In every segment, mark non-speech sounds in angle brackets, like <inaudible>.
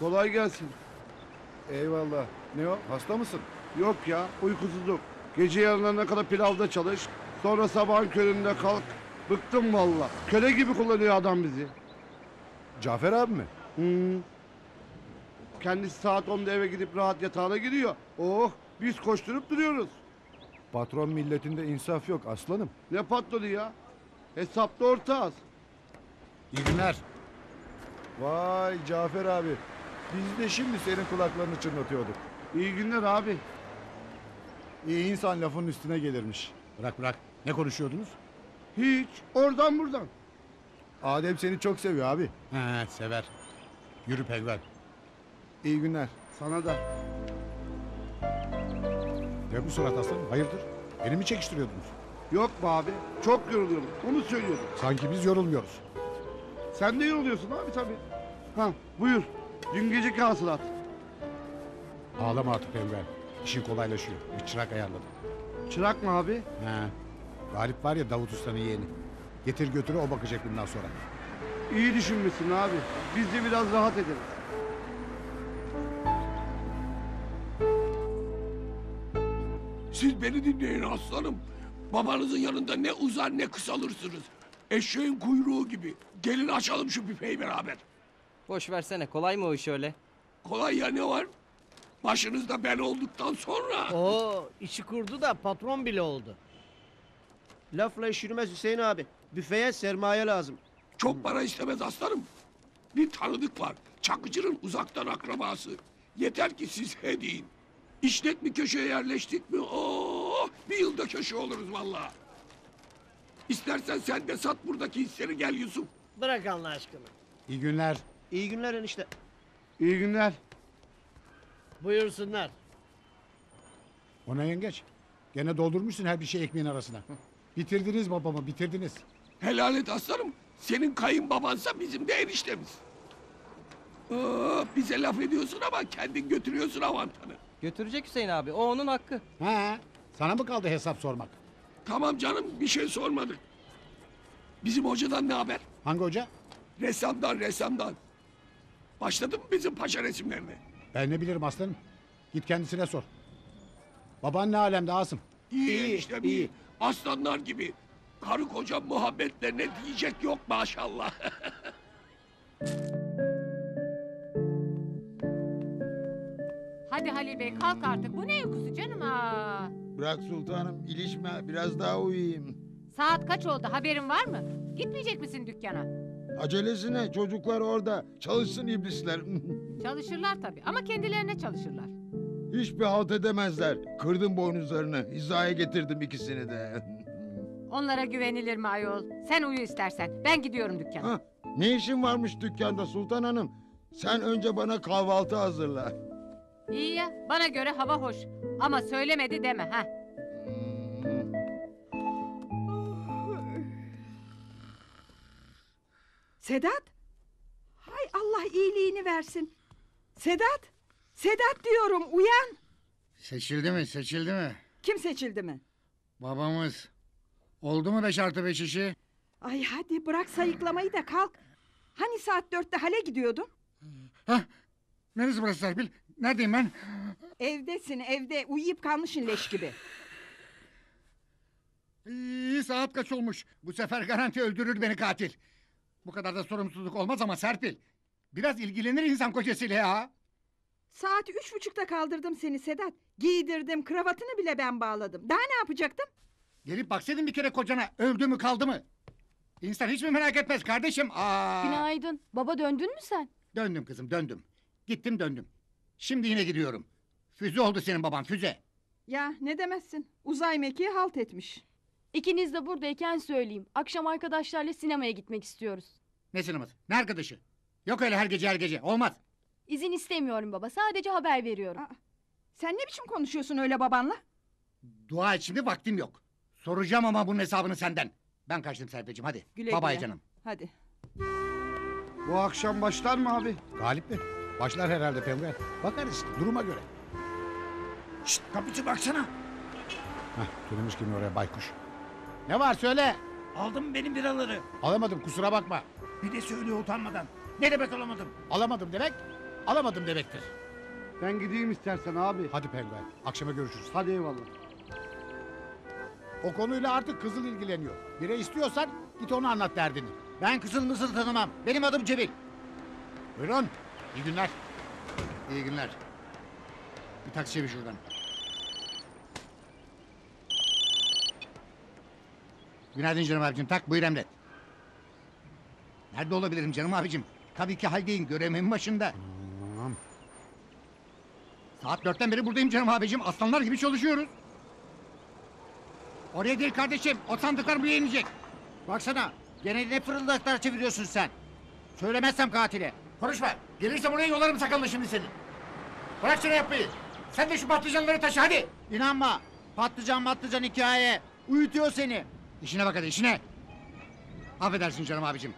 Kolay gelsin. Eyvallah. Ne o? Hasta mısın? Yok ya uykusuzluk. Gece yarılarına kadar pilavda çalış. Sonra sabahın köründe kalk. Bıktım valla. Köle gibi kullanıyor adam bizi. Cafer abi mi? Hmm. Kendisi saat 10'da eve gidip rahat yatağına giriyor. Oh biz koşturup duruyoruz. Patron milletinde insaf yok aslanım. Ne patlıyor ya? Hesapta ortağız. İyi günler. Vay Cafer abi. Biz de şimdi senin kulaklarını çınlatıyorduk. İyi günler abi. İyi insan lafın üstüne gelirmiş. Bırak bırak. Ne konuşuyordunuz? Hiç. Oradan buradan. Adem seni çok seviyor abi. He sever. Yürü penguen. İyi günler. Sana da. Ne bu surat aslanım? Hayırdır? Beni mi çekiştiriyordunuz? Yok be abi. Çok yoruluyorum. Onu söylüyorum. Sanki biz yorulmuyoruz. Sen de yoruluyorsun abi tabii. Ha buyur. Dün geceki hasılat. Ağlama artık penguen. İşin kolaylaşıyor. Bir çırak ayarladım. Çırak mı abi? He. Galip var ya Davut Usta'nın yeğeni. Getir götürü o bakacak bundan sonra. İyi düşünmüşsün abi. Biz de biraz rahat ederiz. Siz beni dinleyin aslanım. Babanızın yanında ne uzar ne kısalırsınız. Eşeğin kuyruğu gibi. Gelin açalım şu büfeyi beraber. Boş versene kolay mı o iş öyle? Kolay ya ne var? Başınızda ben olduktan sonra. Oo, işi kurdu da patron bile oldu. Lafla iş yürümez Hüseyin abi. Büfeye sermaye lazım. Çok para istemez aslanım. Bir tanıdık var. Çakıcı'nın uzaktan akrabası. Yeter ki siz he deyin. İşlet bir köşeye yerleştik mi? Oh, bir yılda köşe oluruz vallahi. İstersen sen de sat buradaki hisleri gel Yusuf. Bırak Allah aşkına. İyi günler. İyi günler enişte. İyi günler. Buyursunlar. Ona yengeç. Gene doldurmuşsun her bir şey ekmeğin arasına. Bitirdiniz babamı bitirdiniz. Helal et aslanım. Senin kayınbabansa bizim de eniştemiz. Aa, bize laf ediyorsun ama kendin götürüyorsun avantanı. Götürecek Hüseyin abi o onun hakkı. He. Sana mı kaldı hesap sormak? Tamam canım bir şey sormadık. Bizim hocadan ne haber? Hangi hoca? Ressamdan ressamdan. Başladı mı bizim paşa resimlerine? Ben ne bilirim aslanım. Git kendisine sor. Baban ne alemde Asım? İyi, İyi, işte iyi. iyi. Aslanlar gibi. Karı koca muhabbetlerine diyecek yok maşallah. <laughs> Hadi Halil Bey kalk artık. Bu ne uykusu canım aa. Bırak sultanım ilişme biraz daha uyuyayım. Saat kaç oldu haberin var mı? Gitmeyecek misin dükkana? Acelesine çocuklar orada çalışsın iblisler. <laughs> Çalışırlar tabii ama kendilerine çalışırlar. Hiçbir halt edemezler. Kırdım boynuzlarını hizaya getirdim ikisini de. <laughs> Onlara güvenilir mi ayol? Sen uyu istersen. Ben gidiyorum dükkana. Hah, ne işin varmış dükkanda sultan hanım? Sen önce bana kahvaltı hazırla. İyi ya bana göre hava hoş. Ama söylemedi deme ha. Sedat? Hay Allah iyiliğini versin. Sedat? Sedat diyorum uyan. Seçildi mi seçildi mi? Kim seçildi mi? Babamız. Oldu mu beş artı beş işi? Ay hadi bırak sayıklamayı da kalk. Hani saat dörtte hale gidiyordun? Hah. Neresi burası Serpil? Neredeyim ben? Evdesin evde uyuyup kalmışsın leş gibi. İyi saat kaç olmuş? Bu sefer garanti öldürür beni katil. Bu kadar da sorumsuzluk olmaz ama Serpil. Biraz ilgilenir insan kocasıyla ya. Saat üç buçukta kaldırdım seni Sedat. Giydirdim kravatını bile ben bağladım. Daha ne yapacaktım? Gelip baksaydın bir kere kocana öldü mü kaldı mı? İnsan hiç mi merak etmez kardeşim? Aa. Günaydın. Baba döndün mü sen? Döndüm kızım döndüm. Gittim döndüm. Şimdi yine gidiyorum. Füze oldu senin baban füze. Ya ne demezsin. Uzay mekiği halt etmiş. İkiniz de buradayken söyleyeyim. Akşam arkadaşlarla sinemaya gitmek istiyoruz. Ne sineması? Ne arkadaşı? Yok öyle her gece her gece. Olmaz. İzin istemiyorum baba. Sadece haber veriyorum. Aa, sen ne biçim konuşuyorsun öyle babanla? Dua et şimdi vaktim yok. Soracağım ama bunun hesabını senden. Ben kaçtım Serpil'cim hadi. Güle Babay güle. canım. Hadi. Bu akşam başlar mı abi? Galip mi? Başlar herhalde penguen. Bakarız duruma göre. Şşt kapıcı baksana. Hah dönmüş kimi oraya baykuş. Ne var söyle. Aldım benim biraları. Alamadım kusura bakma. Bir de söyle utanmadan. Ne demek alamadım? Alamadım demek. alamadım demektir. Ben gideyim istersen abi. Hadi penguen akşama görüşürüz. Hadi eyvallah. O konuyla artık kızıl ilgileniyor. Bire istiyorsan git onu anlat derdini. Ben kızıl mısıl tanımam. Benim adım Cemil. Buyurun. İyi günler. İyi günler. Bir taksi çevir şuradan. Günaydın canım abicim. Tak buyur emret. Nerede olabilirim canım abicim? Tabii ki haldeyim. Görevimin başında. Tamam. Saat dörtten beri buradayım canım abicim. Aslanlar gibi çalışıyoruz. Oraya değil kardeşim. O sandıklar buraya inecek. Baksana. Gene ne fırıldaklar çeviriyorsun sen. Söylemezsem katile. Konuşma. Gelirsem oraya yolarım sakalını şimdi senin. Bırak şunu yapmayı. Sen de şu patlıcanları taşı hadi. İnanma. Patlıcan patlıcan hikaye. Uyutuyor seni. İşine bak hadi işine. Affedersin canım abicim.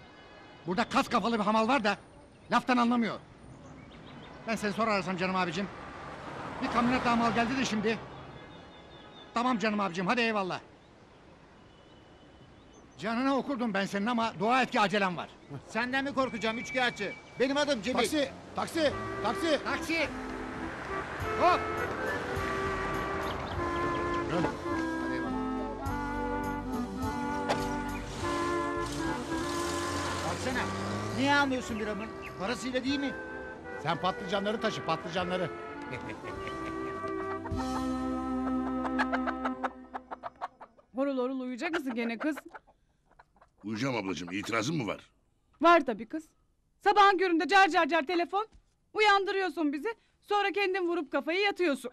Burada kas kafalı bir hamal var da laftan anlamıyor. Ben seni sonra arasam canım abicim. Bir kamyonet daha mal geldi de şimdi. Tamam canım abicim hadi eyvallah. Canına okurdum ben senin ama dua et ki acelem var. Senden mi korkacağım üçkağıtçı? Benim adım Cemil. Taksi, taksi, taksi. Taksi. Hop. Buyurun. Niye almıyorsun biramın? Parasıyla değil mi? Sen patlıcanları taşı, patlıcanları. <laughs> Horul horul uyuyacak mısın gene kız? Uyuyacağım ablacığım. İtirazın mı var? Var tabii kız. Sabahın köründe car car car telefon. Uyandırıyorsun bizi. Sonra kendin vurup kafayı yatıyorsun.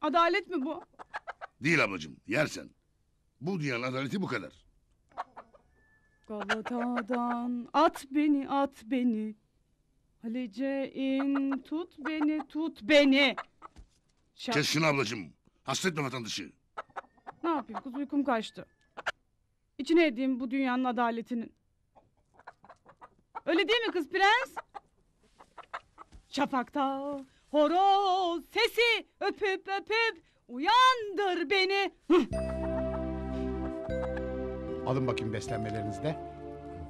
Adalet mi bu? Değil ablacığım. Yersen. Bu dünyanın adaleti bu kadar. Galata'dan at beni at beni. Halice in tut beni tut beni. Şa- Kes şunu ablacığım. Hasretme vatandaşı. Ne yapayım kız uykum kaçtı. İçine edeyim bu dünyanın adaletinin. Öyle değil mi kız prens? Şafakta horoz sesi öpüp öpüp uyandır beni. Alın bakayım beslenmelerinizi de.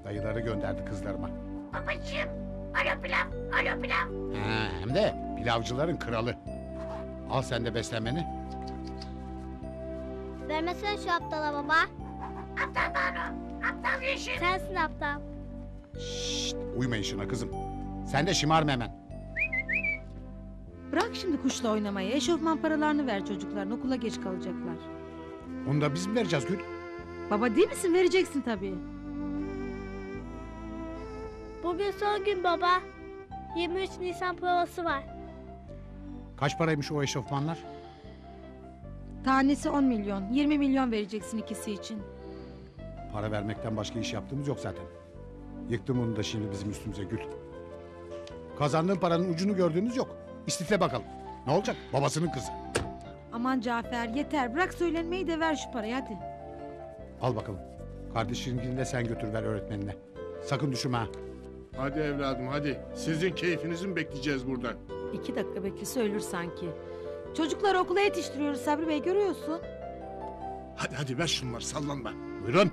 Dayıları gönderdi kızlarıma. Babacığım. Alo pilav. Alo pilav. Ha, hem de pilavcıların kralı. Al sen de beslenmeni. Vermesene şu aptala baba. Aptal Banu. Aptal Yeşil. Sensin aptal. Şşt, uyma işine kızım. Sen de şımarma hemen. Bırak şimdi kuşla oynamayı. Eşofman paralarını ver çocukların. Okula geç kalacaklar. Onu da biz mi vereceğiz Gül? Baba değil misin? Vereceksin tabii. Bugün son gün baba. 23 Nisan provası var. Kaç paraymış o eşofmanlar? Tanesi 10 milyon. 20 milyon vereceksin ikisi için. Para vermekten başka iş yaptığımız yok zaten. Yıktım onu da şimdi bizim üstümüze Gül. Kazandığın paranın ucunu gördüğünüz yok. İstifle bakalım. Ne olacak? Babasının kızı. Aman Cafer yeter. Bırak söylenmeyi de ver şu parayı hadi. Al bakalım. Kardeşininkini de sen götür ver öğretmenine. Sakın düşürme ha. Hadi evladım hadi. Sizin keyfinizi mi bekleyeceğiz burada? İki dakika beklese ölür sanki. Çocukları okula yetiştiriyoruz Sabri Bey görüyorsun. Hadi hadi ver şunları sallanma. Buyurun.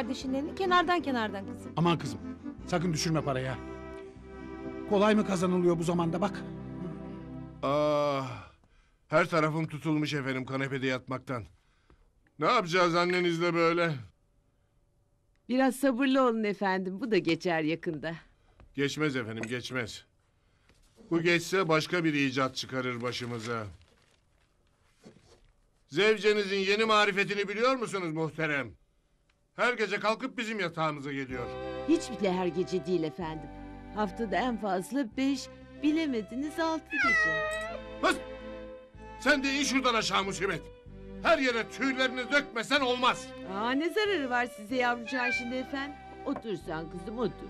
Elini kenardan kenardan kızım. Aman kızım. Sakın düşürme parayı ha. Kolay mı kazanılıyor bu zamanda bak. Ah, her tarafım tutulmuş efendim kanepede yatmaktan. Ne yapacağız annenizle böyle? Biraz sabırlı olun efendim. Bu da geçer yakında. Geçmez efendim geçmez. Bu geçse başka bir icat çıkarır başımıza. Zevcenizin yeni marifetini biliyor musunuz muhterem? Her gece kalkıp bizim yatağımıza geliyor. Hiç bile her gece değil efendim. Haftada en fazla beş, bilemediniz altı gece. Hız! Sen de in şuradan aşağı musibet. Her yere tüylerini dökmesen olmaz. Aa ne zararı var size yavrucağın şimdi efendim? Otur sen kızım otur.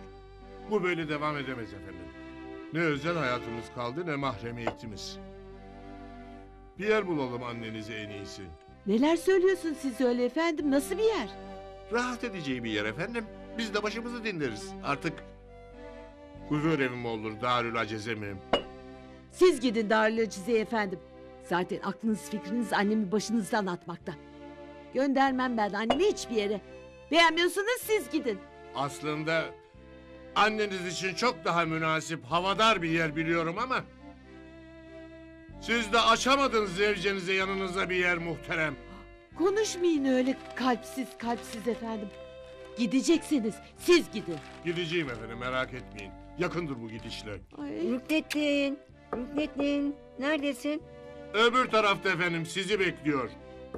Bu böyle devam edemez efendim. Ne özel hayatımız kaldı ne mahremiyetimiz. Bir yer bulalım annenize en iyisi. Neler söylüyorsun siz öyle efendim? Nasıl bir yer? Rahat edeceği bir yer efendim. Biz de başımızı dinleriz. Artık huzur evi mi olur, darül aceze mi? Siz gidin Darülacizeye efendim. Zaten aklınız fikriniz annemi başınızdan atmakta. Göndermem ben annemi hiçbir yere. Beğenmiyorsanız siz gidin. Aslında anneniz için çok daha münasip havadar bir yer biliyorum ama... Siz de açamadınız zevcenize yanınızda bir yer muhterem. Konuşmayın öyle kalpsiz kalpsiz efendim. Gideceksiniz siz gidin. Gideceğim efendim merak etmeyin. Yakındır bu gidişle. Ay. Rüknettin, Rüknettin neredesin? Öbür tarafta efendim sizi bekliyor.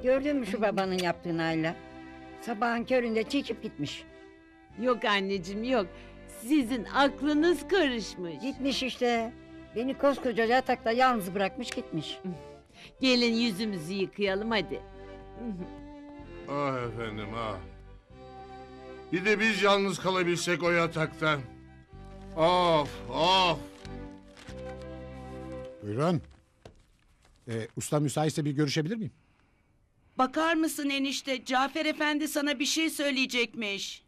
Gördün mü şu babanın yaptığını Ayla? Sabahın köründe çekip gitmiş. Yok anneciğim yok. Sizin aklınız karışmış. Gitmiş işte. Beni koskoca yatakta yalnız bırakmış gitmiş. Gelin yüzümüzü yıkayalım hadi. Ah efendim ah. Bir de biz yalnız kalabilsek o yatakta. Of of. Buyurun. Ee, usta müsaitse bir görüşebilir miyim? Bakar mısın enişte? Cafer Efendi sana bir şey söyleyecekmiş.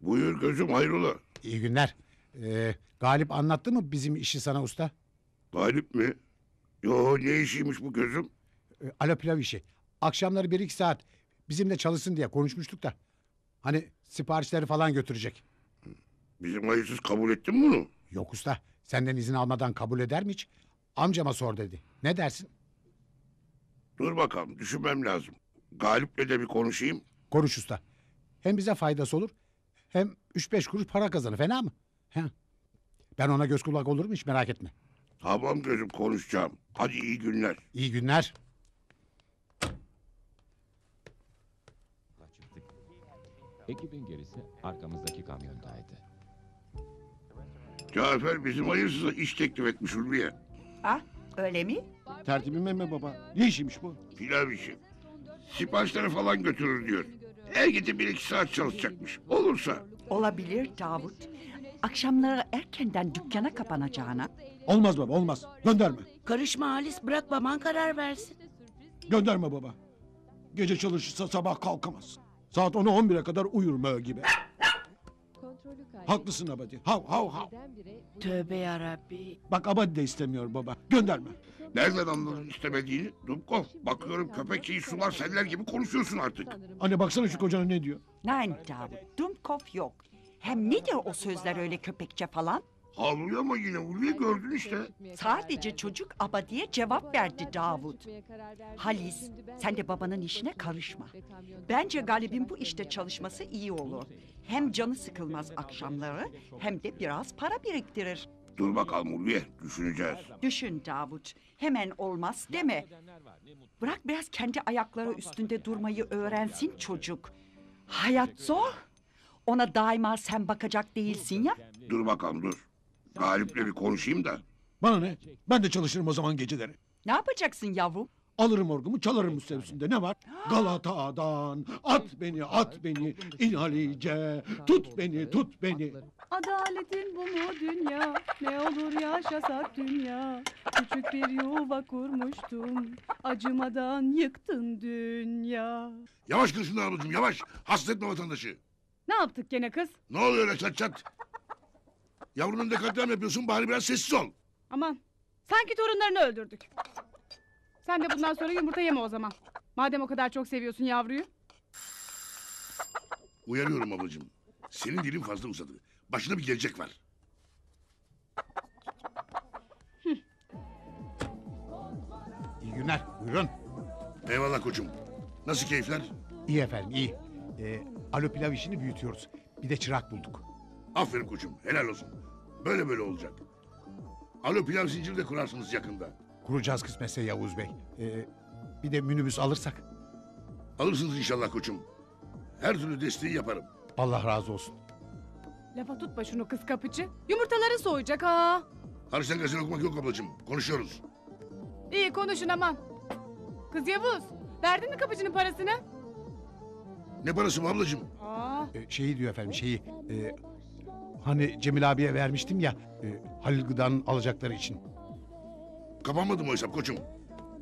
Buyur gözüm hayrola? İyi günler. Ee, Galip anlattı mı bizim işi sana usta? Galip mi? Yo ne işiymiş bu gözüm? Ee, alo pilav işi. Akşamları bir iki saat bizimle çalışsın diye konuşmuştuk da. Hani siparişleri falan götürecek. Bizim hayırsız kabul ettin mi bunu? Yok usta. Senden izin almadan kabul eder mi hiç? Amcama sor dedi. Ne dersin? Dur bakalım düşünmem lazım. Galip'le de bir konuşayım. Konuş usta. Hem bize faydası olur. Hem üç beş kuruş para kazanır. Fena mı? He. Ben ona göz kulak olurum hiç merak etme. Tamam gözüm konuşacağım. Hadi iyi günler. İyi günler. Ekibin gerisi arkamızdaki kamyondaydı. Cafer bizim hayırsıza iş teklif etmiş Ulviye. Ah öyle mi? Tertibime mi baba? Ne işiymiş bu? Pilav işi. Siparişleri falan götürür diyor. Her gece bir iki saat çalışacakmış. Olursa. Olabilir Davut. Akşamları erkenden dükkana kapanacağına. Olmaz baba olmaz. Gönderme. Karışma Halis bırak baban karar versin. Gönderme baba. Gece çalışırsa sabah kalkamaz. Saat 10'a 11'e kadar uyur mö gibi. Haklısın Abadi. Hav hav hav. Tövbe yarabbi. Bak Abadi de istemiyor baba. Gönderme. Nereden anladın istemediğini? Dubkov. Bakıyorum köpek şeyi sular seller gibi konuşuyorsun artık. Anne baksana şu kocana ne diyor. Nein Davut. Dumkov yok. Hem nedir o sözler öyle köpekçe falan? Ağlıyor ama yine Ulviye gördün işte. Sadece çocuk abadiye cevap verdi Davut. Halis, sen de babanın işine karışma. Bence Galip'in bu işte çalışması iyi olur. Hem canı sıkılmaz akşamları hem de biraz para biriktirir. Dur bakalım Ulviye düşüneceğiz. Düşün Davut, hemen olmaz deme. Bırak biraz kendi ayakları üstünde durmayı öğrensin çocuk. Hayat zor. Ona daima sen bakacak değilsin ya. Dur bakalım dur. Galip'le bir konuşayım da. Bana ne? Ben de çalışırım o zaman geceleri. Ne yapacaksın yavrum? Alırım orgumu çalarım üstüne ne var? Galata'dan at beni at beni in Halice tut beni tut beni. Adaletin bu mu dünya? Ne olur yaşasak dünya. Küçük bir yuva kurmuştum. Acımadan yıktın dünya. Yavaş kırsın ablacığım yavaş. Hasta etme vatandaşı. Ne yaptık gene kız? Ne oluyor öyle çat çat? Yavrunun önünde katliam yapıyorsun bari biraz sessiz ol. Aman sanki torunlarını öldürdük. Sen de bundan sonra yumurta yeme o zaman. Madem o kadar çok seviyorsun yavruyu. Uyarıyorum ablacığım. Senin dilin fazla uzadı. Başına bir gelecek var. İyi günler. Buyurun. Eyvallah koçum. Nasıl keyifler? İyi efendim iyi. Ee, alo pilav işini büyütüyoruz. Bir de çırak bulduk. Aferin koçum. Helal olsun. Böyle böyle olacak. Alo pilav zinciri de kurarsınız yakında. Kuracağız kısmetse Yavuz Bey. Ee, bir de minibüs alırsak. Alırsınız inşallah koçum. Her türlü desteği yaparım. Allah razı olsun. Lafa tutma şunu kız kapıcı. Yumurtaları soğuyacak ha. Harçtan gazete okumak yok ablacığım. Konuşuyoruz. İyi konuşun aman. Kız Yavuz verdin mi kapıcının parasını? Ne parası bu ablacığım? Aa, Ee, şeyi diyor efendim şeyi. e, hani Cemil abiye vermiştim ya. E, Halil Gıda'nın alacakları için. Kapanmadı mı o hesap koçum?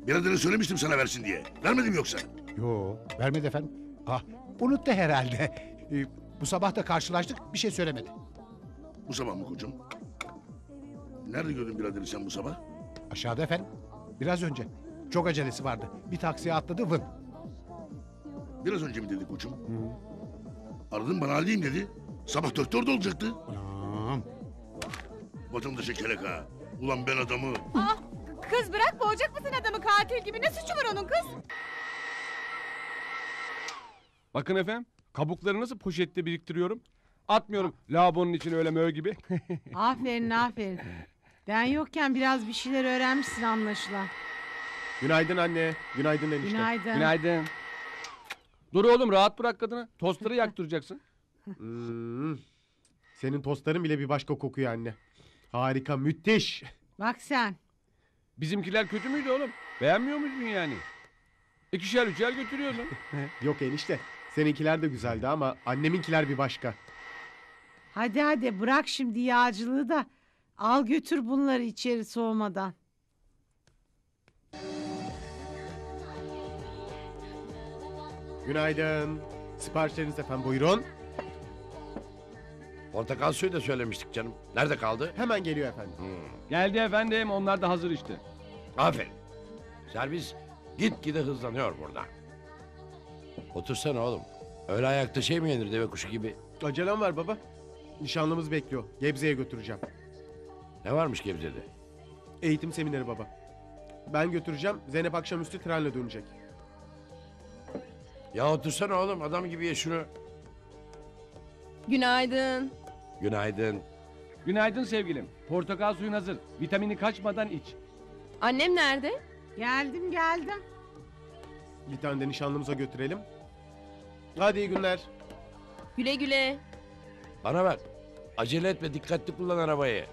Bir adını söylemiştim sana versin diye. Vermedim yoksa. Yo vermedi efendim. Ah unuttu herhalde. E, bu sabah da karşılaştık bir şey söylemedi. Bu sabah mı koçum? Nerede gördün biraderi sen bu sabah? Aşağıda efendim. Biraz önce. Çok acelesi vardı. Bir taksiye atladı vın. Biraz önce mi dedi koçum? Aradım bana haliyim dedi. Sabah doktor da olacaktı. Anam. Vatandaşa kelek ha. Ulan ben adamı... Ah, kız bırak boğacak mısın adamı katil gibi? Ne suçu var onun kız? Bakın efendim kabukları nasıl poşette biriktiriyorum. Atmıyorum lavabonun içine öyle möğ gibi. <laughs> Aferin aferin. Ben yokken biraz bir şeyler öğrenmişsin anlaşılan. Günaydın anne. Günaydın enişte. Günaydın. Günaydın. Dur oğlum rahat bırak kadını. Tostları <laughs> yaktıracaksın. Hmm. Senin tostların bile bir başka kokuyor anne. Harika, müthiş. Bak sen. Bizimkiler kötü müydü oğlum? Beğenmiyor muydun yani? İkişer üçer götürüyordun. <laughs> Yok enişte. Seninkiler de güzeldi ama anneminkiler bir başka. Hadi hadi bırak şimdi yağcılığı da. Al götür bunları içeri soğumadan. Günaydın. Siparişleriniz efendim buyurun. Portakal suyu da söylemiştik canım. Nerede kaldı? Hemen geliyor efendim. Geldi efendim onlar da hazır işte. Aferin. Servis gitgide hızlanıyor burada. Otursana oğlum. Öyle ayakta şey mi yenir deve kuşu gibi? Acelem var baba. Nişanlımız bekliyor. Gebze'ye götüreceğim. Ne varmış Gebze'de? Eğitim semineri baba. Ben götüreceğim. Zeynep akşamüstü trenle dönecek. Ya otursana oğlum adam gibi ye şunu. Günaydın. Günaydın. Günaydın sevgilim. Portakal suyun hazır. Vitamini kaçmadan iç. Annem nerede? Geldim geldim. Bir tane de nişanlımıza götürelim. Hadi iyi günler. Güle güle. Bana bak. Acele etme dikkatli kullan arabayı.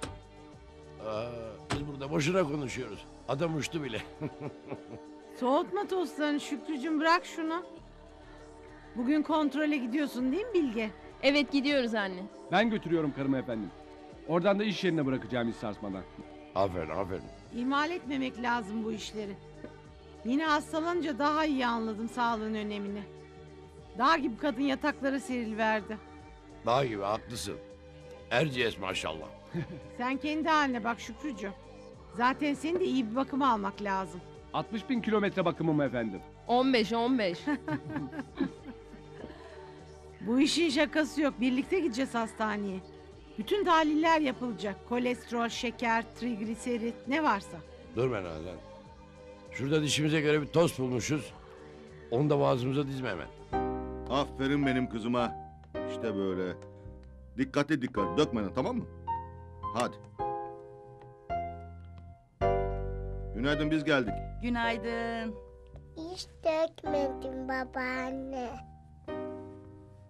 Aa, biz burada boşuna konuşuyoruz. Adam uçtu bile. <laughs> Soğutma tostlarını Şükrücüm bırak şunu. Bugün kontrole gidiyorsun değil mi Bilge? Evet gidiyoruz anne. Ben götürüyorum karımı efendim. Oradan da iş yerine bırakacağım hiç sarsmadan. aferin aferin. İhmal etmemek lazım bu işleri. Yine hastalanınca daha iyi anladım sağlığın önemini. Dağ gibi kadın yataklara seriliverdi. Dağ gibi haklısın. Erciyes maşallah. <laughs> Sen kendi haline bak Şükrücü. Zaten senin de iyi bir bakım almak lazım. 60 bin kilometre bakımım efendim. 15 15. <laughs> Bu işin şakası yok. Birlikte gideceğiz hastaneye. Bütün tahliller yapılacak. Kolesterol, şeker, trigliserit ne varsa. Dur ben Nazan. Şurada dişimize göre bir tost bulmuşuz. Onu da boğazımıza dizme hemen. Aferin benim kızıma. İşte böyle. Dikkatli dikkat. Dökmeden tamam mı? Hadi. Günaydın biz geldik. Günaydın. Hiç dökmedim babaanne.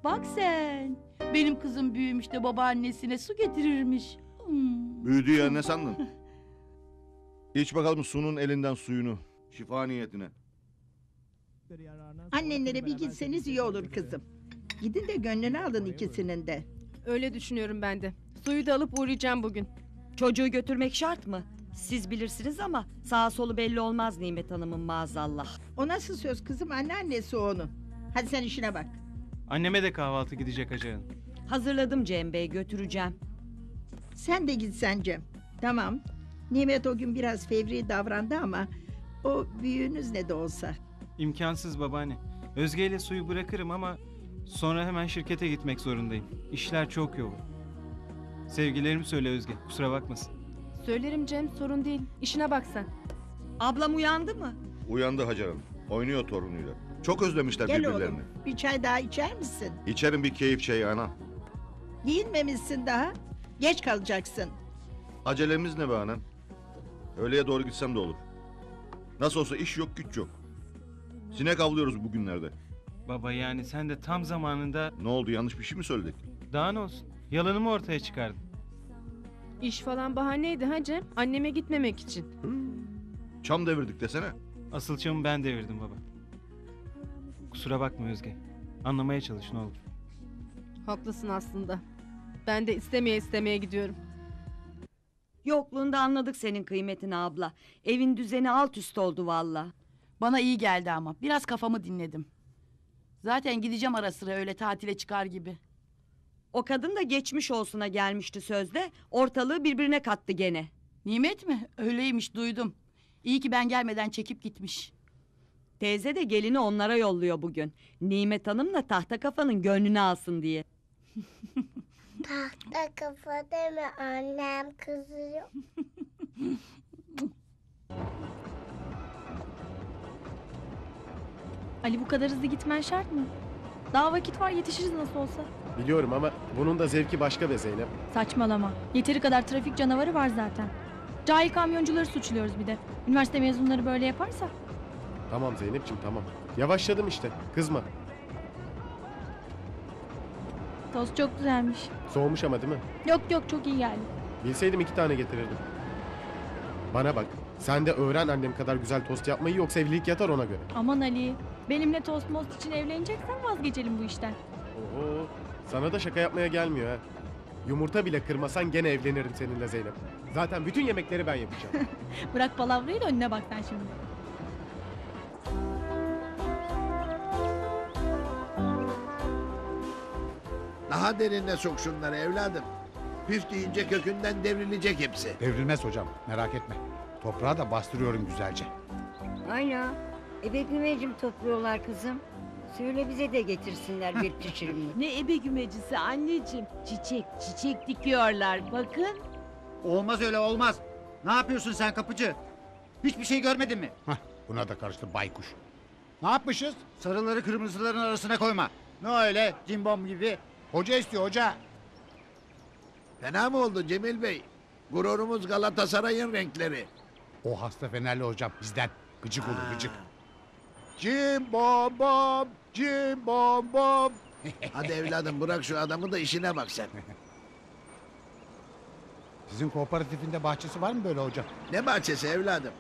Bak sen. Benim kızım büyümüş de babaannesine su getirirmiş. Hmm. Büyüdü ya ne sandın? <laughs> İç bakalım sunun elinden suyunu. Şifa niyetine. Annenlere bir gitseniz iyi olur kızım. Gidin de gönlünü alın ikisinin de. Öyle düşünüyorum ben de. Suyu da alıp uğrayacağım bugün. Çocuğu götürmek şart mı? Siz bilirsiniz ama sağ solu belli olmaz Nimet Hanım'ın maazallah. O nasıl söz kızım anneannesi o onun. Hadi sen işine bak. Anneme de kahvaltı gidecek Hacer Hazırladım Cem Bey götüreceğim. Sen de gitsen Cem. Tamam. Nimet o gün biraz fevri davrandı ama o büyüğünüz ne de olsa. İmkansız babaanne. Özge ile suyu bırakırım ama sonra hemen şirkete gitmek zorundayım. İşler çok yoğun. Sevgilerimi söyle Özge. Kusura bakmasın. Söylerim Cem sorun değil. İşine bak sen. Ablam uyandı mı? Uyandı Hacer Hanım. Oynuyor torunuyla. Çok özlemişler Gel birbirlerini. oğlum bir çay daha içer misin? İçerim bir keyif çayı ana. Giyinmemişsin daha. Geç kalacaksın. Acelemiz ne be anam? Öğleye doğru gitsem de olur. Nasıl olsa iş yok güç yok. Sinek avlıyoruz bugünlerde. Baba yani sen de tam zamanında... Ne oldu yanlış bir şey mi söyledik? Daha ne olsun? Yalanımı ortaya çıkardın. İş falan bahaneydi ha Cem. Anneme gitmemek için. Çam devirdik desene. Asıl çamı ben devirdim baba. Kusura bakma Özge. Anlamaya çalış ne olur. Haklısın aslında. Ben de istemeye istemeye gidiyorum. Yokluğunda anladık senin kıymetini abla. Evin düzeni alt üst oldu valla. Bana iyi geldi ama. Biraz kafamı dinledim. Zaten gideceğim ara sıra öyle tatile çıkar gibi. O kadın da geçmiş olsuna gelmişti sözde. Ortalığı birbirine kattı gene. Nimet mi? Öyleymiş duydum. İyi ki ben gelmeden çekip gitmiş. Teyze de gelini onlara yolluyor bugün. Nimet Hanım'la tahta kafanın gönlünü alsın diye. Tahta kafa deme annem kızıyor. <laughs> Ali bu kadar hızlı gitmen şart mı? Daha vakit var yetişiriz nasıl olsa. Biliyorum ama bunun da zevki başka be Zeynep. Saçmalama. Yeteri kadar trafik canavarı var zaten. Cahil kamyoncuları suçluyoruz bir de. Üniversite mezunları böyle yaparsa. Tamam Zeynep'ciğim tamam. Yavaşladım işte. Kızma. Tost çok güzelmiş. Soğumuş ama değil mi? Yok yok çok iyi geldi. Bilseydim iki tane getirirdim. Bana bak. Sen de öğren annem kadar güzel tost yapmayı yoksa evlilik yatar ona göre. Aman Ali. Benimle tost most için evleneceksen vazgeçelim bu işten. Oo, sana da şaka yapmaya gelmiyor ha. Yumurta bile kırmasan gene evlenirim seninle Zeynep. Zaten bütün yemekleri ben yapacağım. <laughs> Bırak palavrayı da önüne bak sen şimdi. Daha derine sok şunları evladım. Püf deyince kökünden devrilecek hepsi. Devrilmez hocam merak etme. Toprağı da bastırıyorum güzelce. Aynen. Ebe gümecim topluyorlar kızım. Söyle bize de getirsinler bir <laughs> pişirimli. Ne ebe gümecisi anneciğim. Çiçek çiçek dikiyorlar bakın. Olmaz öyle olmaz. Ne yapıyorsun sen kapıcı? Hiçbir şey görmedin mi? Hah, buna da karıştı baykuş. Ne yapmışız? Sarıları kırmızıların arasına koyma. Ne öyle cimbom gibi? Hoca istiyor hoca. Fena mı oldu Cemil Bey? Gururumuz Galatasaray'ın renkleri. O hasta Fenerli hocam bizden. Gıcık olur gıcık. Cim bom bom, cim bom bom. <laughs> Hadi evladım bırak şu adamı da işine bak sen. Sizin kooperatifinde bahçesi var mı böyle hocam? Ne bahçesi evladım?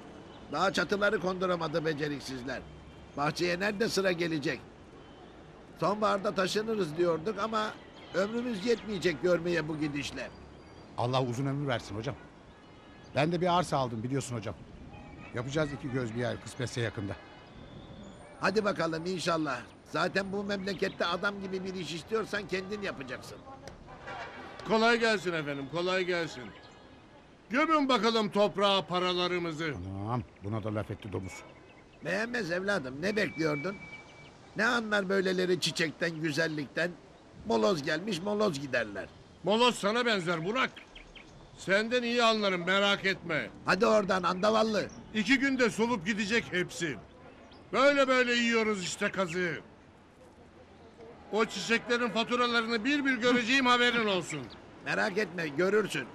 Daha çatıları konduramadı beceriksizler. Bahçeye nerede sıra gelecek? Sonbaharda taşınırız diyorduk ama ömrümüz yetmeyecek görmeye bu gidişle. Allah uzun ömür versin hocam. Ben de bir arsa aldım biliyorsun hocam. Yapacağız iki göz bir yer kısmetse yakında. Hadi bakalım inşallah. Zaten bu memlekette adam gibi bir iş istiyorsan kendin yapacaksın. Kolay gelsin efendim, kolay gelsin. Gömün bakalım toprağa paralarımızı. Tamam buna da laf etti domuz. Beğenmez evladım ne bekliyordun? Ne anlar böyleleri çiçekten güzellikten? Moloz gelmiş moloz giderler. Moloz sana benzer Burak. Senden iyi anlarım merak etme. Hadi oradan andavallı. İki günde solup gidecek hepsi. Böyle böyle yiyoruz işte kazığı. O çiçeklerin faturalarını bir bir göreceğim haberin olsun. Merak etme görürsün.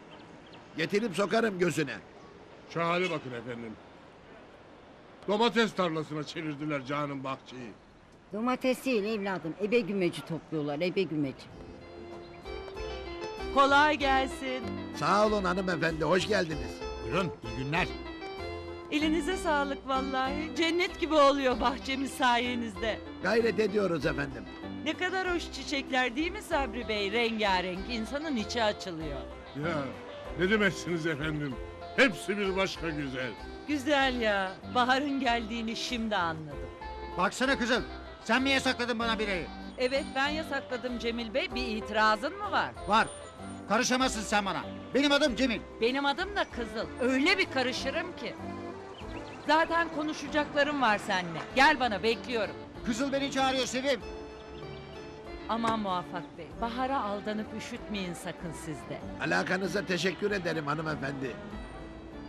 Getirip sokarım gözüne. Şu hale bakın efendim. Domates tarlasına çevirdiler canım bahçeyi. Domates değil evladım. Ebe gümeci topluyorlar. Ebe gümeci. Kolay gelsin. Sağ olun hanımefendi hoş geldiniz. Buyurun iyi günler. Elinize sağlık vallahi. Cennet gibi oluyor bahçemiz sayenizde. Gayret ediyoruz efendim. Ne kadar hoş çiçekler değil mi Sabri Bey? Rengarenk insanın içi açılıyor. Ya ne demezsiniz efendim. Hepsi bir başka güzel. Güzel ya. Baharın geldiğini şimdi anladım. Baksana kızım. Sen mi yasakladın bana birayı? Evet ben yasakladım Cemil Bey. Bir itirazın mı var? Var. Karışamazsın sen bana. Benim adım Cemil. Benim adım da Kızıl. Öyle bir karışırım ki. Zaten konuşacaklarım var seninle. Gel bana bekliyorum. Kızıl beni çağırıyor Sevim. Aman Muvaffak Bey. Bahara aldanıp üşütmeyin sakın sizde. Alakanıza teşekkür ederim hanımefendi.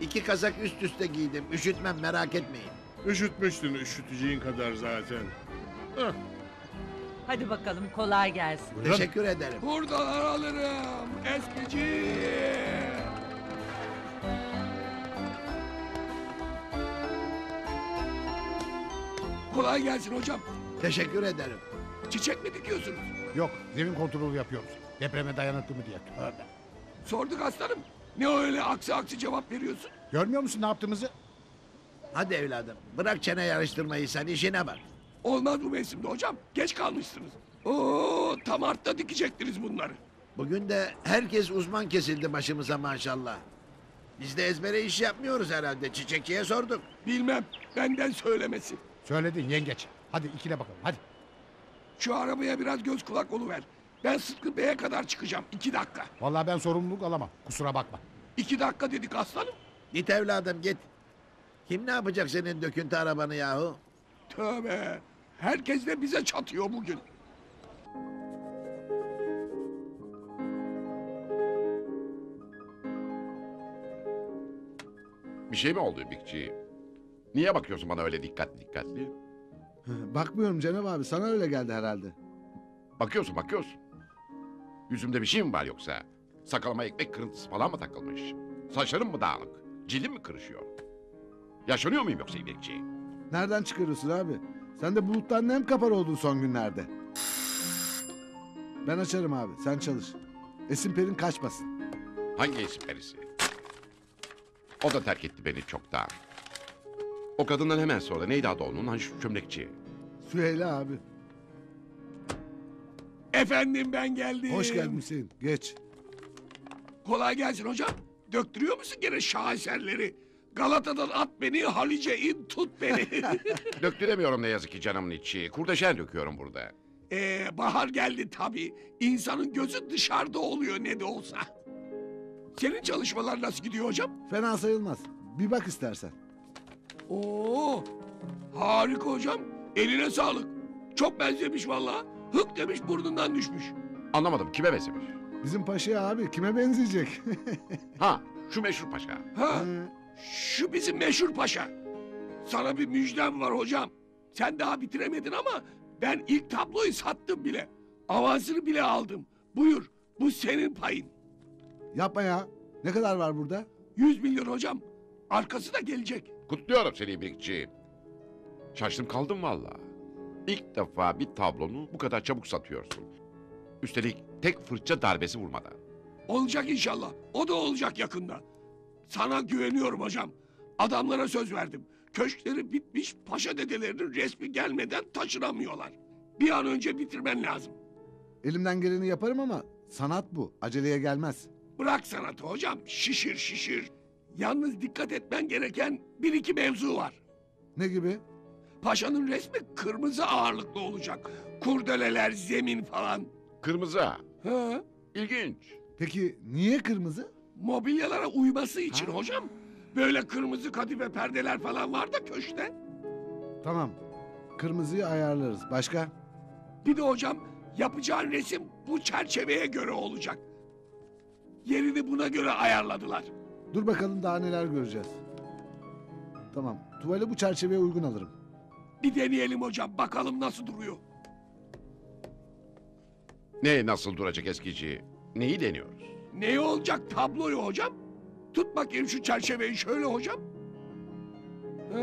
İki kazak üst üste giydim. Üşütmem merak etmeyin. Üşütmüştün üşüteceğin kadar zaten. Hadi bakalım kolay gelsin. Teşekkür ederim. Buradan alırım eskici. Kolay gelsin hocam. Teşekkür ederim. Çiçek mi dikiyorsunuz? Yok zemin kontrolü yapıyoruz. Depreme dayanıklı mı diye. Tövbe. Sorduk aslanım. Ne öyle aksi aksi cevap veriyorsun? Görmüyor musun ne yaptığımızı? Hadi evladım bırak çene yarıştırmayı sen işine bak. Olmaz bu mevsimde hocam. Geç kalmışsınız. Oo, tam artta dikecektiniz bunları. Bugün de herkes uzman kesildi başımıza maşallah. Biz de ezbere iş yapmıyoruz herhalde. Çiçekçiye sorduk. Bilmem. Benden söylemesi. Söyledin yengeç. Hadi ikile bakalım hadi. Şu arabaya biraz göz kulak oluver. Ben Sıtkı Bey'e kadar çıkacağım. iki dakika. Vallahi ben sorumluluk alamam. Kusura bakma. İki dakika dedik aslanım. Git evladım git. Kim ne yapacak senin döküntü arabanı yahu? Tövbe. Herkes de bize çatıyor bugün. Bir şey mi oldu İbrikçi? Niye bakıyorsun bana öyle dikkatli dikkatli? Bakmıyorum Cenab abi sana öyle geldi herhalde. Bakıyorsun bakıyorsun. Yüzümde bir şey mi var yoksa? Sakalıma ekmek kırıntısı falan mı takılmış? Saçlarım mı dağınık? Cildim mi kırışıyor? Yaşlanıyor muyum yoksa İbrikçi? Nereden çıkarıyorsun abi? Sen de buluttan nem kapar oldun son günlerde. Ben açarım abi sen çalış. Esin Perin kaçmasın. Hangi isim perisi? O da terk etti beni çoktan. O kadından hemen sonra neydi adı onun? Hani şu çömlekçi. Süheyla abi. Efendim ben geldim. Hoş geldin Hüseyin. Geç. Kolay gelsin hocam. Döktürüyor musun gene şaheserleri? Galata'dan at beni, Halice in tut beni. <laughs> Döktüremiyorum ne yazık ki canımın içi. Kurdeşen döküyorum burada. ee, bahar geldi tabii. İnsanın gözü dışarıda oluyor ne de olsa. Senin çalışmalar nasıl gidiyor hocam? Fena sayılmaz. Bir bak istersen. Oo, harika hocam. Eline sağlık. Çok benzemiş vallahi. Hık demiş burnundan düşmüş. Anlamadım kime benzemiş? Bizim paşaya abi kime benzeyecek? <laughs> Ha şu meşhur paşa. Ha, şu bizim meşhur paşa. Sana bir müjdem var hocam. Sen daha bitiremedin ama ben ilk tabloyu sattım bile. Avansını bile aldım. Buyur, bu senin payın. Yapma ya. Ne kadar var burada? 100 milyon hocam. Arkası da gelecek. Kutluyorum seni İbrikçi. Şaştım kaldım valla. İlk defa bir tablonu bu kadar çabuk satıyorsun. Üstelik tek fırça darbesi vurmadan. Olacak inşallah. O da olacak yakında. Sana güveniyorum hocam. Adamlara söz verdim. Köşkleri bitmiş paşa dedelerinin resmi gelmeden taşınamıyorlar. Bir an önce bitirmen lazım. Elimden geleni yaparım ama sanat bu. Aceleye gelmez. Bırak sanatı hocam. Şişir şişir. Yalnız dikkat etmen gereken bir iki mevzu var. Ne gibi? Paşanın resmi kırmızı ağırlıklı olacak. Kurdeleler, zemin falan. Kırmızı ha. Ha? İlginç. Peki niye kırmızı? Mobilyalara uyması için hocam. Böyle kırmızı kadife perdeler falan var da köşte. Tamam. Kırmızıyı ayarlarız. Başka? Bir de hocam yapacağın resim bu çerçeveye göre olacak. Yerini buna göre ayarladılar. Dur bakalım daha neler göreceğiz. Tamam. Tuvali bu çerçeveye uygun alırım. Bir deneyelim hocam bakalım nasıl duruyor. Ne nasıl duracak eskici? Neyi deniyoruz? Ne olacak tabloyu hocam? Tut bakayım şu çerçeveyi şöyle hocam. Ha,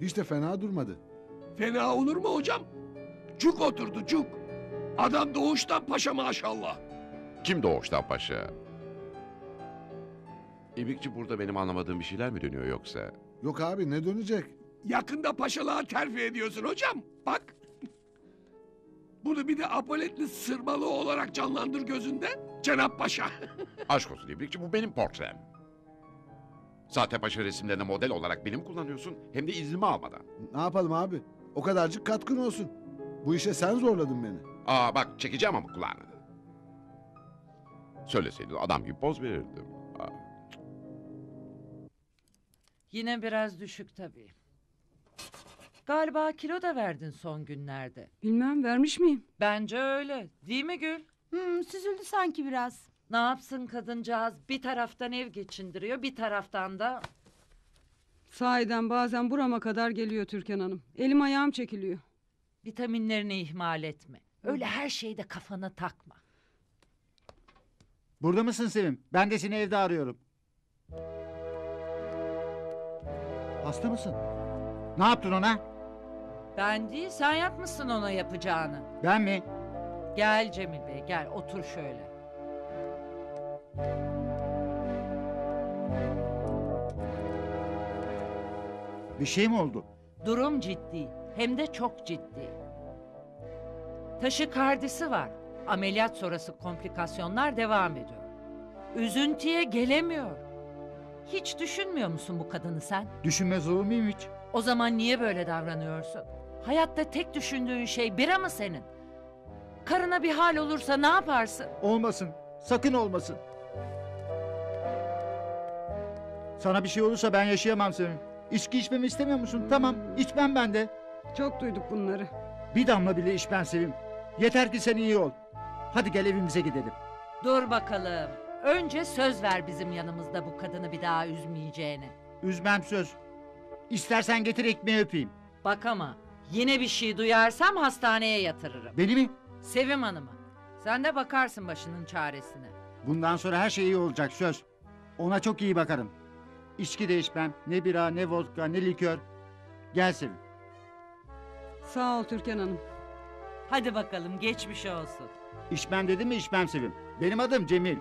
Hiç de fena durmadı. fena olur mu hocam? Cuk oturdu cuk. Adam doğuştan paşa maşallah. Kim doğuştan paşa? İbrikçi burada benim anlamadığım bir şeyler mi dönüyor yoksa? Yok abi ne dönecek? Yakında paşalığa terfi ediyorsun hocam. Bak. Bunu bir de apoletli sırmalı olarak canlandır gözünde. Cenap Paşa. <laughs> Aşk olsun İbrikçi bu benim portrem. Zaten paşa resimlerine model olarak beni mi kullanıyorsun? Hem de iznimi almadan. Ne yapalım abi? O kadarcık katkın olsun. Bu işe sen zorladın beni. Aa bak çekeceğim ama kulağını. Söyleseydin adam gibi poz verirdim. Aa. Yine biraz düşük tabii. Galiba kilo da verdin son günlerde. Bilmem vermiş miyim? Bence öyle. Değil mi Gül? Hmm, süzüldü sanki biraz. Ne yapsın kadıncağız? Bir taraftan ev geçindiriyor, bir taraftan da... Sahiden bazen burama kadar geliyor Türkan Hanım. Elim ayağım çekiliyor. Vitaminlerini ihmal etme. Öyle her şeyde kafana takma. Burada mısın Sevim? Ben de seni evde arıyorum. Hasta mısın? Ne yaptın ona? Ben değil, sen yapmışsın ona yapacağını. Ben mi? Gel Cemil Bey, gel otur şöyle. Bir şey mi oldu? Durum ciddi, hem de çok ciddi. Taşikardisi var. Ameliyat sonrası komplikasyonlar devam ediyor. Üzüntüye gelemiyor. Hiç düşünmüyor musun bu kadını sen? Düşünmez olur muyum hiç? O zaman niye böyle davranıyorsun? Hayatta tek düşündüğün şey bira mı senin? Karına bir hal olursa ne yaparsın? Olmasın. Sakın olmasın. Sana bir şey olursa ben yaşayamam senin. İçki içmemi istemiyor musun? Tamam, içmem ben de. Çok duyduk bunları. Bir damla bile iç ben Sevim. Yeter ki sen iyi ol. Hadi gel evimize gidelim. Dur bakalım. Önce söz ver bizim yanımızda bu kadını bir daha üzmeyeceğine. Üzmem söz. İstersen getir ekmeği öpeyim. Bak ama yine bir şey duyarsam hastaneye yatırırım. Beni mi? Sevim Hanım'ı. Sen de bakarsın başının çaresine. Bundan sonra her şey iyi olacak söz. Ona çok iyi bakarım. İçki de içmem. Ne bira, ne vodka, ne likör. Gel Sevim. Sağ ol Türkan Hanım. Hadi bakalım geçmiş olsun. İçmem dedim mi içmem Sevim. Benim adım Cemil.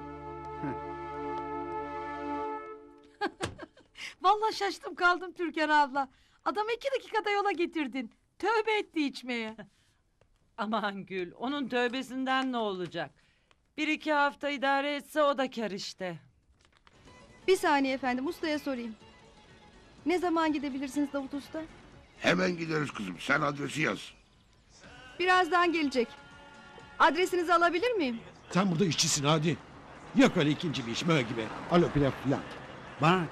<laughs> Vallahi şaştım kaldım Türkan abla. Adamı iki dakikada yola getirdin. Tövbe etti içmeye. <laughs> Aman Gül onun tövbesinden ne olacak? Bir iki hafta idare etse o da kar işte. Bir saniye efendim ustaya sorayım. Ne zaman gidebilirsiniz Davut Usta? Hemen gideriz kızım. Sen adresi yaz. Birazdan gelecek. Adresinizi alabilir miyim? Sen burada işçisin hadi. Yok öyle ikinci bir iş böyle gibi. Alo pilav filan. Bana ne?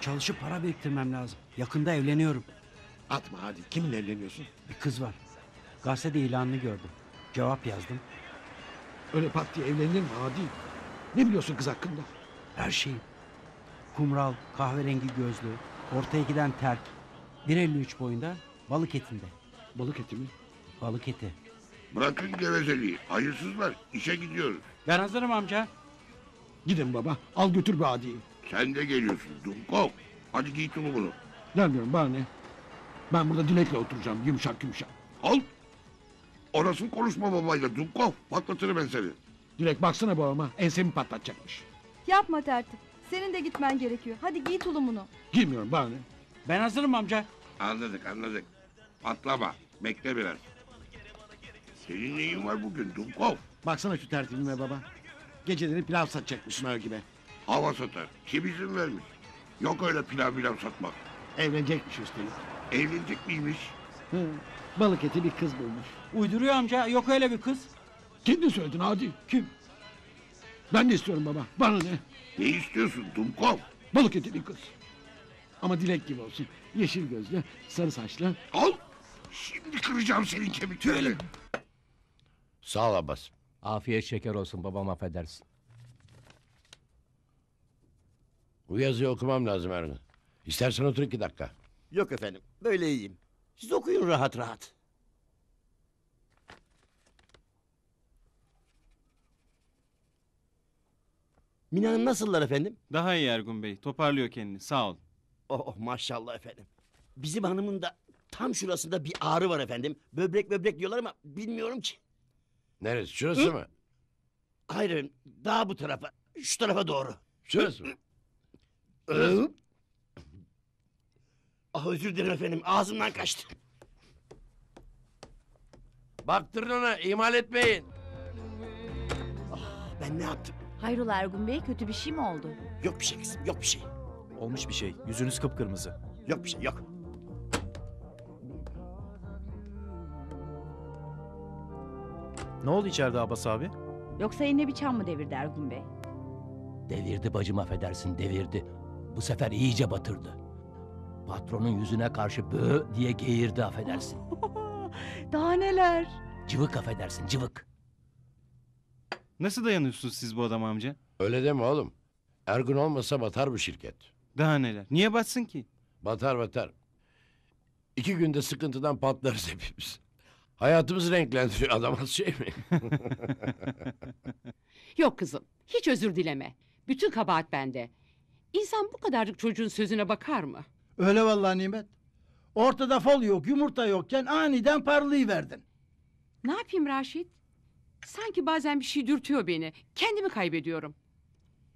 Çalışıp para biriktirmem lazım. Yakında evleniyorum. Atma hadi. Kiminle evleniyorsun? Bir kız var. Gazetede ilanını gördüm. Cevap yazdım. Öyle pat diye evlenir mi hadi? Ne biliyorsun kız hakkında? Her şeyi. Kumral, kahverengi gözlü, ortaya giden terk. 1.53 boyunda, balık etinde. Balık eti mi? Balık eti. Bırakın gevezeliği. Hayırsızlar. İşe gidiyoruz. Ben hazırım amca. Gidin baba. Al götür bir adiyi. Sen de geliyorsun Dumkov. Hadi giy tulumunu. Gelmiyorum bana ne? Ben burada Dilek'le oturacağım yumuşak yumuşak. Al. Orası konuşma babayla Dumkov. Patlatırım ben seni. Dilek baksana babama ensemi patlatacakmış. Yapma tertip. Senin de gitmen gerekiyor. Hadi giy tulumunu. Girmiyorum bana ne? Ben hazırım amca. Anladık anladık. Patlama. Bekle biraz. Senin neyin var bugün Dumkov? Baksana şu tertibime baba. Geceleri pilav satacakmış öyle gibi. Hava satar. Kim izin vermiş? Yok öyle pilav pilav satmak. Evlenecekmiş üstelik. Evlenecek miymiş? balık eti bir kız bulmuş. Uyduruyor amca. Yok öyle bir kız. Kendi söyledin hadi. Kim? Ben de istiyorum baba. Bana ne? Ne istiyorsun Dumkov? Balık eti bir kız. Ama dilek gibi olsun. Yeşil gözlü, sarı saçlı. Al. Şimdi kıracağım senin kemiklerini. Sağ ol Abbas. Afiyet şeker olsun babam affedersin. Bu yazıyı okumam lazım Ergun. İstersen otur iki dakika. Yok efendim. Böyle iyiyim. Siz okuyun rahat rahat. Mine Hanım nasıllar efendim? Daha iyi Ergun Bey. Toparlıyor kendini. Sağ ol. Oh, oh maşallah efendim. Bizim hanımın da tam şurasında bir ağrı var efendim. Böbrek böbrek diyorlar ama bilmiyorum ki. Neresi? Şurası Hı? mı? Hayır efendim. Daha bu tarafa. Şu tarafa doğru. Şurası mı? Ah özür dilerim efendim. Ağzımdan kaçtı. Baktırın ona ihmal etmeyin. Ben ne yaptım? Hayrola Ergun Bey kötü bir şey mi oldu? Yok bir şey kızım. Yok bir şey. Olmuş bir şey. Yüzünüz kıpkırmızı. Yok bir şey yok. Ne oldu içeride Abbas abi? Yoksa eline bir çam mı devirdi Ergun Bey? Devirdi bacım affedersin devirdi. Bu sefer iyice batırdı. Patronun yüzüne karşı bö diye geğirdi affedersin. <laughs> Daha neler? Cıvık affedersin cıvık. Nasıl dayanıyorsunuz siz bu adama amca? Öyle deme oğlum. Ergun olmasa batar bu şirket. Daha neler? Niye batsın ki? Batar batar. İki günde sıkıntıdan patlarız hepimiz. Hayatımızı renklendiriyor adam az şey mi? <laughs> Yok kızım, hiç özür dileme. Bütün kabahat bende. İnsan bu kadarcık çocuğun sözüne bakar mı? Öyle vallahi Nimet. Ortada fol yok, yumurta yokken aniden parlayıverdin. Ne yapayım Raşit? Sanki bazen bir şey dürtüyor beni. Kendimi kaybediyorum.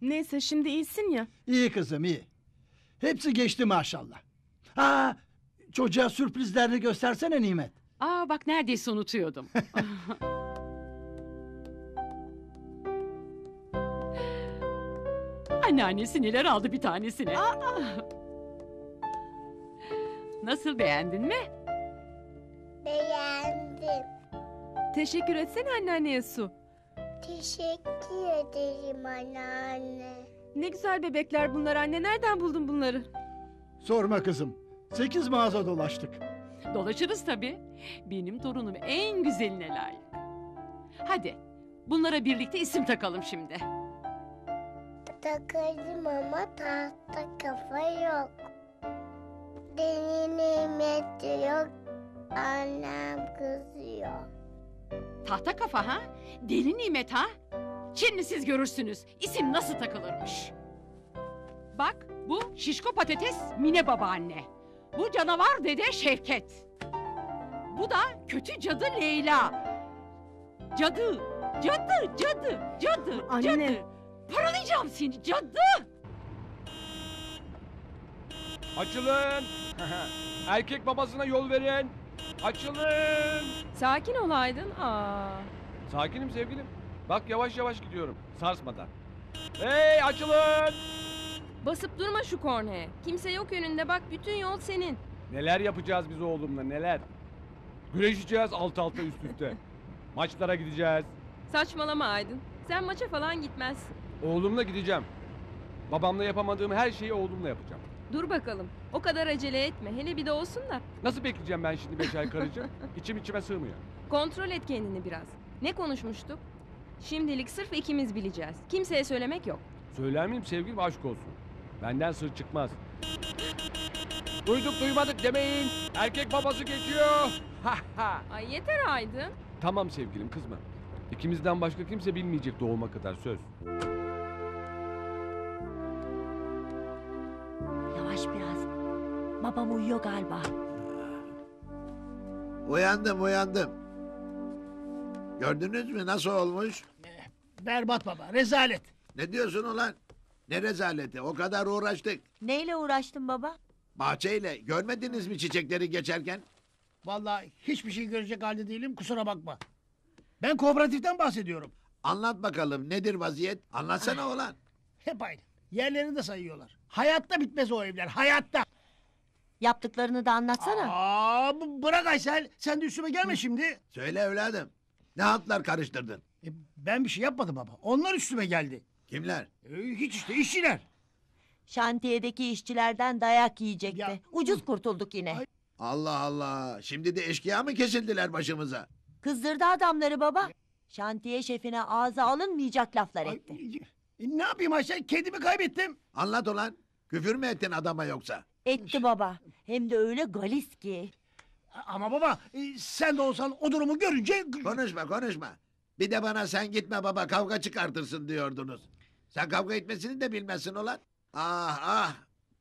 Neyse şimdi iyisin ya. İyi kızım iyi. Hepsi geçti maşallah. Ha, çocuğa sürprizlerini göstersene Nimet. Aa bak neredeyse unutuyordum. <laughs> Anneannesi neler aldı bir tanesine. Nasıl beğendin mi? teşekkür etsene anneanneye su. Teşekkür ederim anneanne. Ne güzel bebekler bunlar anne. Nereden buldun bunları? Sorma kızım. Sekiz mağaza dolaştık. Dolaşırız tabii. Benim torunum en güzeline layık. Hadi bunlara birlikte isim takalım şimdi. Takarım ama tahta kafa yok. Deli nimet yok. Annem kızıyor. Tahta kafa ha? Deli nimet ha? Şimdi siz görürsünüz isim nasıl takılırmış. Bak bu şişko patates Mine babaanne. Bu canavar dede Şevket. Bu da kötü cadı Leyla. Cadı, cadı, cadı, cadı, Anne. cadı. Paralayacağım seni cadı. Açılın. <laughs> Erkek babasına yol verin. Açılın. Sakin olaydın. Aa. Sakinim sevgilim. Bak yavaş yavaş gidiyorum. Sarsmadan. Hey açılın. Basıp durma şu korneye. Kimse yok önünde bak bütün yol senin. Neler yapacağız biz oğlumla neler. Güreşeceğiz alt alta üst üste. <laughs> Maçlara gideceğiz. Saçmalama Aydın. Sen maça falan gitmezsin. Oğlumla gideceğim. Babamla yapamadığım her şeyi oğlumla yapacağım. Dur bakalım. O kadar acele etme. Hele bir de olsun da. Nasıl bekleyeceğim ben şimdi beş ay karıcığım? <laughs> İçim içime sığmıyor. Kontrol et kendini biraz. Ne konuşmuştuk? Şimdilik sırf ikimiz bileceğiz. Kimseye söylemek yok. Söyler miyim sevgilim aşk olsun. Benden sır çıkmaz. Duyduk duymadık demeyin. Erkek babası geçiyor. Ha ha. Ay yeter Aydın. Tamam sevgilim kızma. İkimizden başka kimse bilmeyecek doğuma kadar söz. Yavaş biraz. Babam uyuyor galiba. Uyandım uyandım. Gördünüz mü nasıl olmuş? Berbat baba, rezalet. Ne diyorsun ulan? Ne rezaleti o kadar uğraştık. Neyle uğraştın baba? Bahçeyle görmediniz mi çiçekleri geçerken? Vallahi hiçbir şey görecek halde değilim kusura bakma. Ben kooperatiften bahsediyorum. Anlat bakalım nedir vaziyet? Anlatsana ulan. Hep aynı. Yerlerini de sayıyorlar. Hayatta bitmez o evler, hayatta. Yaptıklarını da anlatsana. Aa, b- bırak Aysel, sen de üstüme gelme şimdi. Söyle evladım. Ne hatlar karıştırdın? E, ben bir şey yapmadım baba. Onlar üstüme geldi. Kimler? E, hiç işte işçiler. Şantiyedeki işçilerden dayak yiyecekti. Ucuz kurtulduk yine. Allah Allah. Şimdi de eşkıya mı kesildiler başımıza? Kızdırdı adamları baba. Şantiye şefine ağza alınmayacak laflar etti. E, ne yapayım Aysel, kendimi kaybettim. Anlat ulan. Küfür mü ettin adama yoksa? Etti baba. Hem de öyle galis ki. Ama baba, e, sen de olsan o durumu görünce... Konuşma konuşma. Bir de bana sen gitme baba kavga çıkartırsın diyordunuz. Sen kavga etmesini de bilmezsin ulan. Ah ah.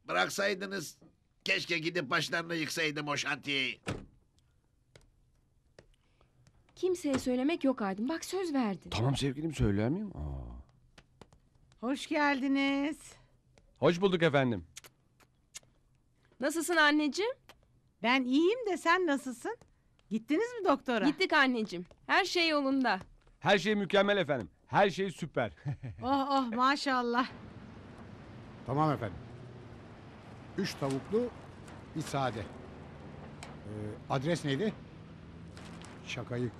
Bıraksaydınız. Keşke gidip başlarına yıksaydım o şantiyeyi. Kimseye söylemek yok Aydın. Bak söz verdin. Tamam sevgilim söyler miyim? Aa. Hoş geldiniz. Hoş bulduk efendim. Nasılsın anneciğim? Ben iyiyim de sen nasılsın? Gittiniz mi doktora? Gittik anneciğim. Her şey yolunda. Her şey mükemmel efendim. Her şey süper. <laughs> Oh oh maşallah. Tamam efendim. Üç tavuklu, bir sade. Ee, adres neydi? Şakayık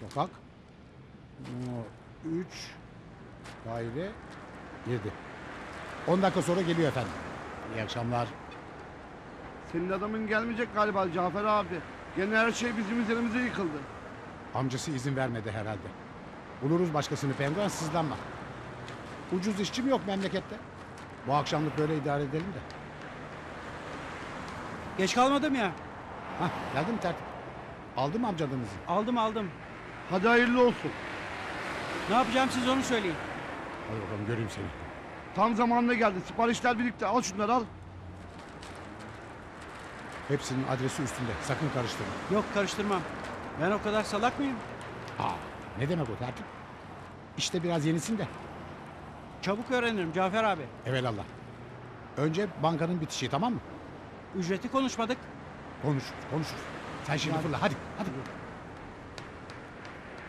sokak. No, Üç, daire, yedi. On dakika sonra geliyor efendim. İyi akşamlar. Senin adamın gelmeyecek galiba Cafer abi. Gene her şey bizim üzerimize yıkıldı. Amcası izin vermedi herhalde. Buluruz başkasını penguen sızlanma. Ucuz işçi mi yok memlekette? Bu akşamlık böyle idare edelim de. Geç kalmadım ya. Hah geldi mi tertip? Aldı mı amcadığınızı? Aldım aldım. Hadi hayırlı olsun. Ne yapacağım siz onu söyleyin. Hadi bakalım göreyim seni. Tam zamanında geldi. Siparişler birlikte. Al şunları al. Hepsinin adresi üstünde. Sakın karıştırma. Yok karıştırmam. Ben o kadar salak mıyım? Aa, ne demek o tertip? İşte biraz yenisin de. Çabuk öğrenirim Cafer abi. Evelallah. Önce bankanın bitişi tamam mı? Ücreti konuşmadık. Konuşuruz, konuşuruz. Sen şimdi fırla hadi, hadi.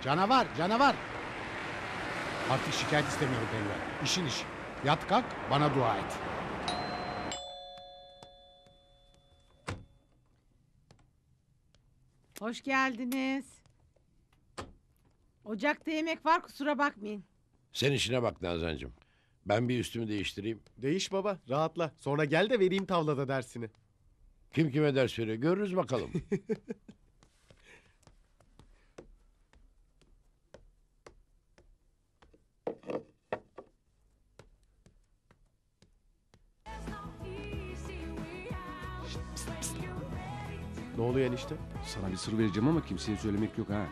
Canavar, canavar. Artık şikayet istemiyorum penguen. İşin işi. Yat kalk, bana dua et. Hoş geldiniz. Ocakta yemek var kusura bakmayın. Sen işine bak Nazancığım. Ben bir üstümü değiştireyim. Değiş baba rahatla. Sonra gel de vereyim tavlada dersini. Kim kime ders veriyor görürüz bakalım. <laughs> enişte? Sana bir sır vereceğim ama kimseye söylemek yok ha.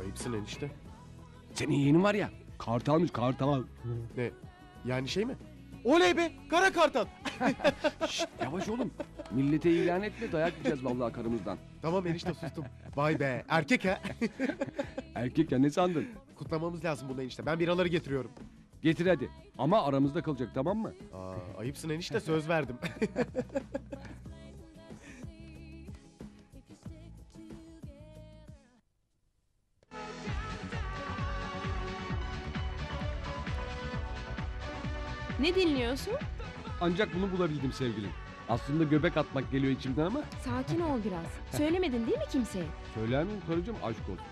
Ayıpsın enişte. Senin yeğenin var ya. Kartalmış kartal. Ne? Yani şey mi? Oley be kara kartal. <laughs> Şşt, yavaş oğlum. Millete ilan etme dayak yiyeceğiz vallahi karımızdan. tamam enişte sustum. Vay be erkek ha. <laughs> Erkek ya ne sandın? Kutlamamız lazım bunu enişte. Ben biraları getiriyorum. Getir hadi. Ama aramızda kalacak tamam mı? Aa, ayıpsın enişte söz verdim. <laughs> Ne dinliyorsun? Ancak bunu bulabildim sevgilim. Aslında göbek atmak geliyor içimden ama Sakin ol biraz. <laughs> Söylemedin değil mi kimseye? söyler miyim karıcığım aşk olsun.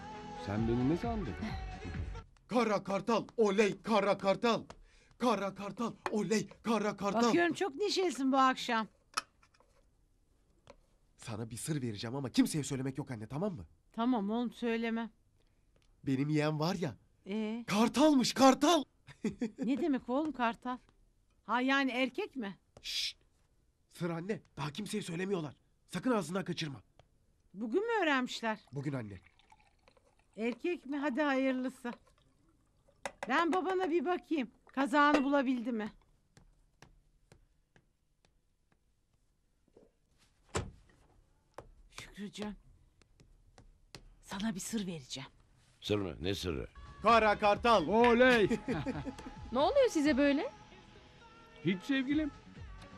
Sen beni ne sandın? <laughs> kara kartal oley kara kartal. Kara kartal oley kara kartal. Bakıyorum çok neşelisin bu akşam. Sana bir sır vereceğim ama kimseye söylemek yok anne tamam mı? Tamam oğlum söyleme. Benim yeğen var ya Ee, kartalmış kartal. <laughs> ne demek oğlum kartal? Ha yani erkek mi? Şşt. Sır anne daha kimseye söylemiyorlar. Sakın ağzından kaçırma. Bugün mü öğrenmişler? Bugün anne. Erkek mi? Hadi hayırlısı. Ben babana bir bakayım. Kazağını bulabildi mi? Şükrücüğüm. Sana bir sır vereceğim. Sır mı? Ne sırrı? Kara kartal. Oley! <laughs> Ne oluyor size böyle? Hiç sevgilim.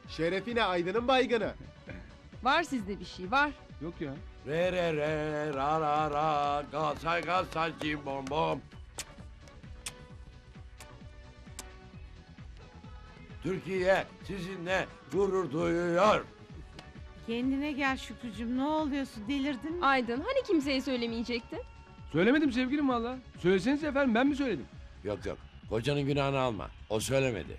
Şerefine aydının baygını. <laughs> Var sizde bir şey var. Yok ya. Re re re ra ra ra Galatasaray Galatasaray cim bom bom. Türkiye sizinle gurur duyuyor. Kendine gel Şükrücüğüm. Ne oluyorsun? Delirdin mi? Aydın hani kimseye söylemeyecektin? Söylemedim sevgilim valla. Söyleseniz efendim ben mi söyledim? Yok yok. Kocanın günahını alma. O söylemedi.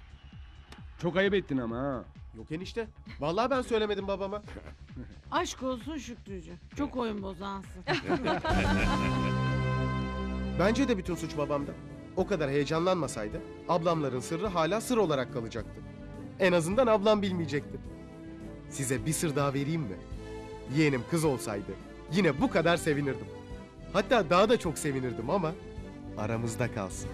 Çok ayıp ettin ama ha. Yok enişte. Vallahi ben söylemedim babama. <laughs> Aşk olsun Şükrücüğüm. Çok oyun bozansın. <laughs> Bence de bütün suç babamda. O kadar heyecanlanmasaydı ablamların sırrı hala sır olarak kalacaktı. En azından ablam bilmeyecekti. Size bir sır daha vereyim mi? Yeğenim kız olsaydı yine bu kadar sevinirdim. Hatta daha da çok sevinirdim ama aramızda kalsın.